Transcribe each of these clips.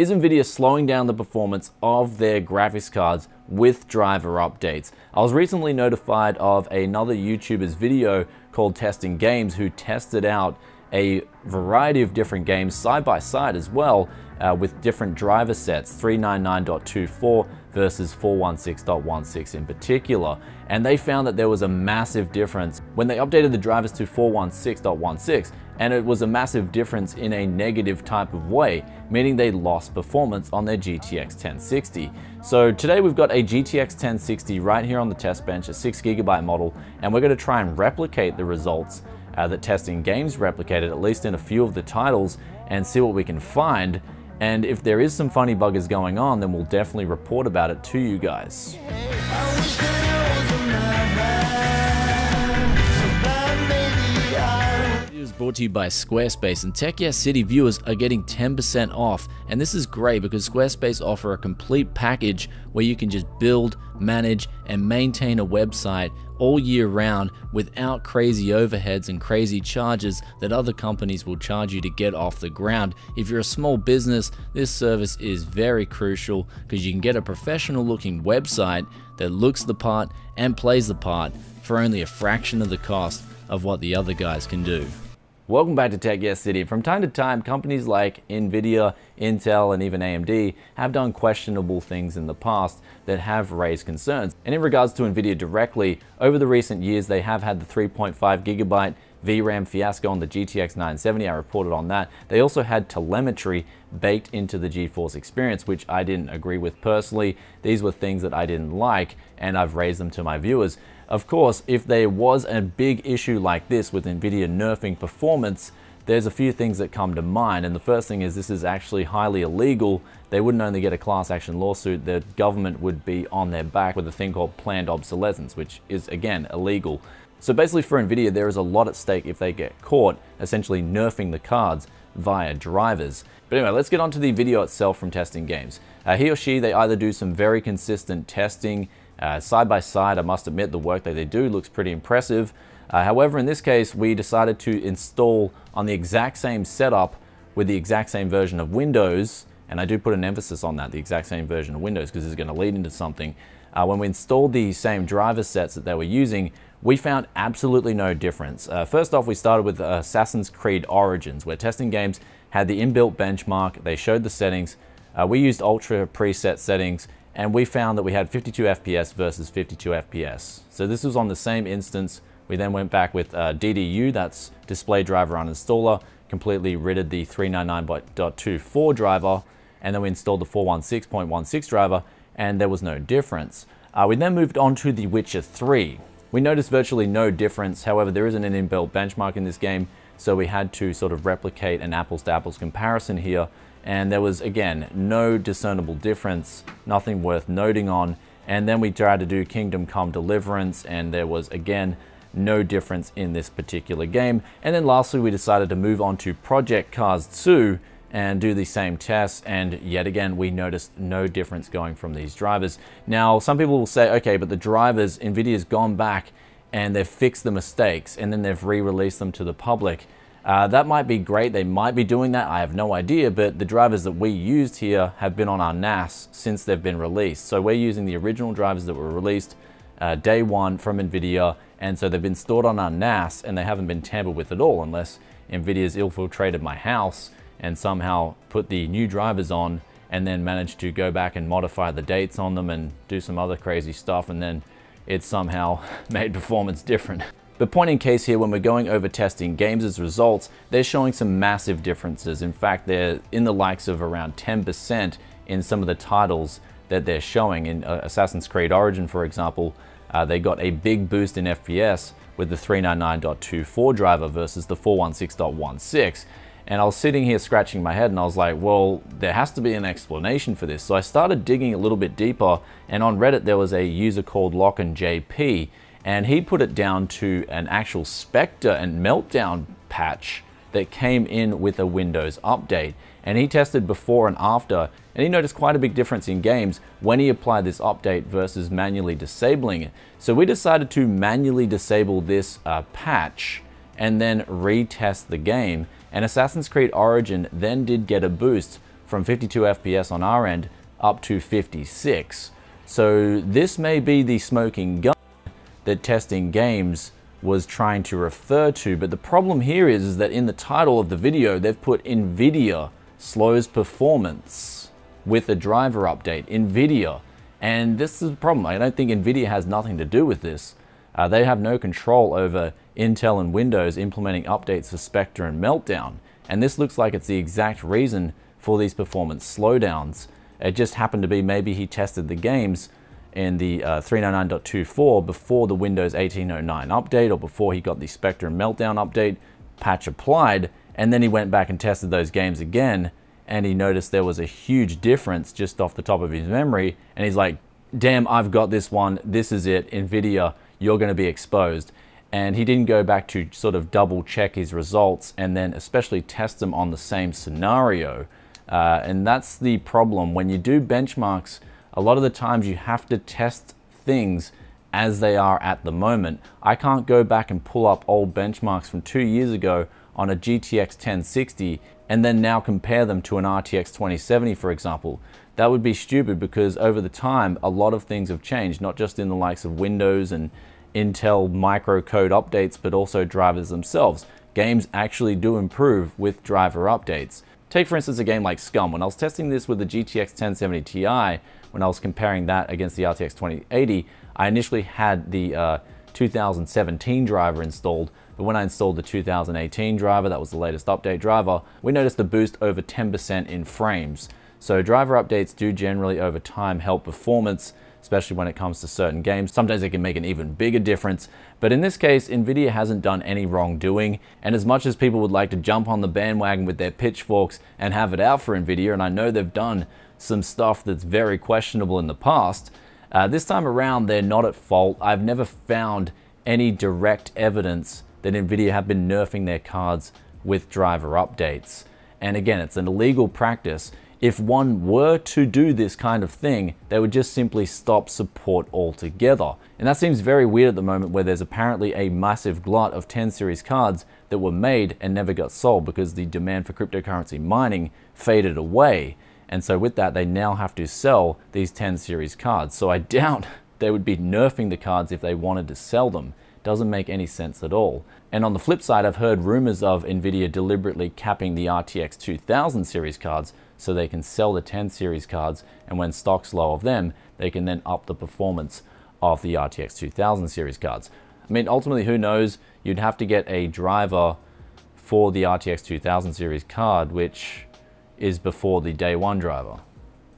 is NVIDIA slowing down the performance of their graphics cards with driver updates. I was recently notified of another YouTuber's video called Testing Games who tested out a variety of different games side by side as well uh, with different driver sets, 399.24 versus 416.16 in particular. And they found that there was a massive difference when they updated the drivers to 416.16 and it was a massive difference in a negative type of way, meaning they lost performance on their GTX 1060. So today we've got a GTX 1060 right here on the test bench, a 6GB model, and we're going to try and replicate the results uh, that testing games replicated, at least in a few of the titles, and see what we can find. And if there is some funny buggers going on, then we'll definitely report about it to you guys. Brought to you by Squarespace and Tech City viewers are getting 10% off and this is great because Squarespace offer a complete package where you can just build, manage and maintain a website all year round without crazy overheads and crazy charges that other companies will charge you to get off the ground. If you're a small business, this service is very crucial because you can get a professional looking website that looks the part and plays the part for only a fraction of the cost of what the other guys can do. Welcome back to Tech Yes City. From time to time, companies like NVIDIA, Intel, and even AMD have done questionable things in the past that have raised concerns. And in regards to NVIDIA directly, over the recent years, they have had the 3.5 gigabyte VRAM fiasco on the GTX 970, I reported on that. They also had telemetry baked into the GeForce experience, which I didn't agree with personally. These were things that I didn't like, and I've raised them to my viewers. Of course, if there was a big issue like this with NVIDIA nerfing performance, there's a few things that come to mind. And the first thing is this is actually highly illegal. They wouldn't only get a class action lawsuit, the government would be on their back with a thing called planned obsolescence, which is again illegal. So basically for NVIDIA, there is a lot at stake if they get caught, essentially nerfing the cards via drivers. But anyway, let's get on to the video itself from testing games. Uh, he or she, they either do some very consistent testing uh, side by side, I must admit the work that they do looks pretty impressive. Uh, however, in this case, we decided to install on the exact same setup with the exact same version of Windows, and I do put an emphasis on that, the exact same version of Windows, because this is going to lead into something. Uh, when we installed the same driver sets that they were using, we found absolutely no difference. Uh, first off, we started with Assassin's Creed Origins, where testing games had the inbuilt benchmark, they showed the settings, uh, we used ultra preset settings, and we found that we had 52 FPS versus 52 FPS. So this was on the same instance. We then went back with uh, DDU, that's display driver uninstaller, completely ridded the 399.24 driver, and then we installed the 416.16 driver, and there was no difference. Uh, we then moved on to The Witcher 3. We noticed virtually no difference, however there isn't an inbuilt benchmark in this game, so we had to sort of replicate an apples to apples comparison here and there was again no discernible difference, nothing worth noting on. And then we tried to do Kingdom Come Deliverance and there was again no difference in this particular game. And then lastly we decided to move on to Project Cars 2 and do the same tests and yet again we noticed no difference going from these drivers. Now some people will say okay but the drivers Nvidia's gone back and they've fixed the mistakes and then they've re-released them to the public. Uh, that might be great, they might be doing that, I have no idea, but the drivers that we used here have been on our NAS since they've been released. So we're using the original drivers that were released uh, day one from NVIDIA, and so they've been stored on our NAS and they haven't been tampered with at all unless NVIDIA's infiltrated my house and somehow put the new drivers on and then managed to go back and modify the dates on them and do some other crazy stuff and then it somehow made performance different. The point in case here, when we're going over testing games' as results, they're showing some massive differences. In fact, they're in the likes of around 10% in some of the titles that they're showing. In uh, Assassin's Creed Origin, for example, uh, they got a big boost in FPS with the 399.24 driver versus the 416.16. And I was sitting here scratching my head and I was like, well, there has to be an explanation for this. So I started digging a little bit deeper and on Reddit there was a user called Lock and JP, and he put it down to an actual Spectre and Meltdown patch that came in with a Windows update. And he tested before and after, and he noticed quite a big difference in games when he applied this update versus manually disabling it. So we decided to manually disable this uh, patch and then retest the game. And Assassin's Creed Origin then did get a boost from 52 FPS on our end up to 56. So this may be the smoking gun that testing games was trying to refer to, but the problem here is, is that in the title of the video, they've put NVIDIA slows performance with a driver update, NVIDIA. And this is a problem. I don't think NVIDIA has nothing to do with this. Uh, they have no control over Intel and Windows implementing updates for Spectre and Meltdown. And this looks like it's the exact reason for these performance slowdowns. It just happened to be maybe he tested the games in the uh, 399.24 before the Windows 1809 update or before he got the Spectre and Meltdown update patch applied. And then he went back and tested those games again and he noticed there was a huge difference just off the top of his memory. And he's like, damn, I've got this one. This is it. NVIDIA, you're going to be exposed. And he didn't go back to sort of double check his results and then especially test them on the same scenario. Uh, and that's the problem. When you do benchmarks, a lot of the times you have to test things as they are at the moment. I can't go back and pull up old benchmarks from two years ago on a GTX 1060 and then now compare them to an RTX 2070, for example. That would be stupid because over the time, a lot of things have changed, not just in the likes of Windows and Intel microcode updates, but also drivers themselves. Games actually do improve with driver updates. Take for instance a game like Scum. When I was testing this with the GTX 1070 Ti, when I was comparing that against the RTX 2080, I initially had the uh, 2017 driver installed, but when I installed the 2018 driver, that was the latest update driver, we noticed a boost over 10% in frames. So driver updates do generally over time help performance, especially when it comes to certain games. Sometimes they can make an even bigger difference, but in this case, NVIDIA hasn't done any wrongdoing, and as much as people would like to jump on the bandwagon with their pitchforks and have it out for NVIDIA, and I know they've done some stuff that's very questionable in the past, uh, this time around, they're not at fault. I've never found any direct evidence that NVIDIA have been nerfing their cards with driver updates. And again, it's an illegal practice. If one were to do this kind of thing, they would just simply stop support altogether. And that seems very weird at the moment where there's apparently a massive glut of 10 series cards that were made and never got sold because the demand for cryptocurrency mining faded away. And so with that, they now have to sell these 10 series cards. So I doubt they would be nerfing the cards if they wanted to sell them. Doesn't make any sense at all. And on the flip side, I've heard rumors of NVIDIA deliberately capping the RTX 2000 series cards so they can sell the 10 series cards and when stock's low of them, they can then up the performance of the RTX 2000 series cards. I mean, ultimately, who knows? You'd have to get a driver for the RTX 2000 series card, which is before the day one driver,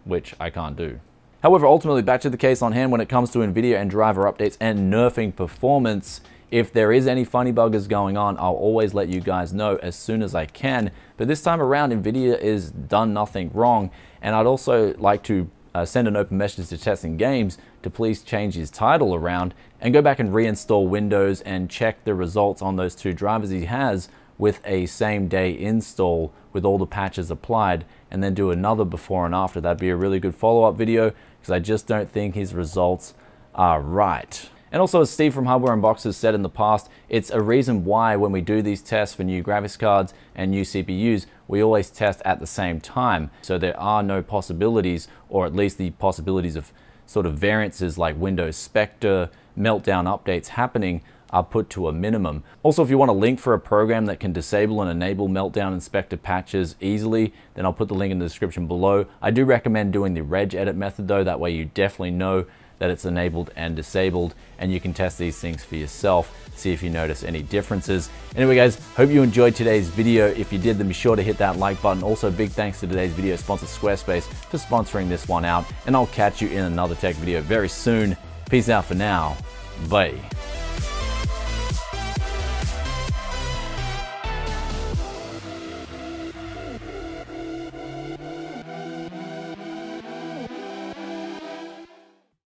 which I can't do. However, ultimately back to the case on hand when it comes to NVIDIA and driver updates and nerfing performance, if there is any funny buggers going on, I'll always let you guys know as soon as I can. But this time around, NVIDIA is done nothing wrong. And I'd also like to uh, send an open message to Testing Games to please change his title around and go back and reinstall Windows and check the results on those two drivers he has with a same day install with all the patches applied and then do another before and after. That'd be a really good follow-up video because I just don't think his results are right. And also as Steve from Hardware Unboxed has said in the past, it's a reason why when we do these tests for new graphics cards and new CPUs, we always test at the same time. So there are no possibilities, or at least the possibilities of sort of variances like Windows Spectre, meltdown updates happening are put to a minimum. Also, if you want a link for a program that can disable and enable Meltdown Inspector patches easily, then I'll put the link in the description below. I do recommend doing the regedit method though, that way you definitely know that it's enabled and disabled and you can test these things for yourself see if you notice any differences. Anyway guys hope you enjoyed today's video. If you did then be sure to hit that like button. Also big thanks to today's video sponsor squarespace for sponsoring this one out and i'll catch you in another tech video very soon. Peace out for now. Bye